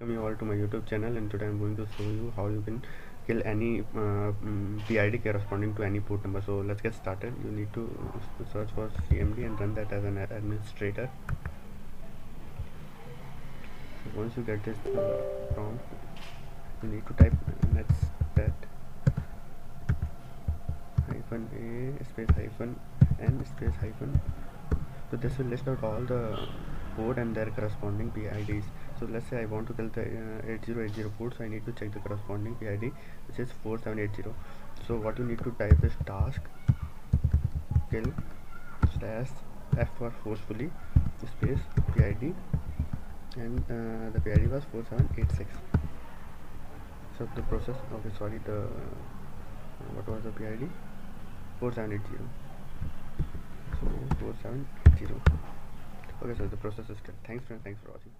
welcome you all to my youtube channel and today i'm going to show you how you can kill any uh, mm, pid corresponding to any port number. So let's get started. You need to search for cmd and run that as an administrator. So once you get this uh, prompt you need to type netstat hyphen a space hyphen n space hyphen. So this will list out all the port and their corresponding PIDs so let's say I want to kill the uh, 8080 port so I need to check the corresponding PID which is 4780 so what you need to type is task kill slash F for forcefully space PID and uh, the PID was 4786 so the process okay sorry the uh, what was the PID 4780 so 4780 okay so the process is done thanks friends thanks for watching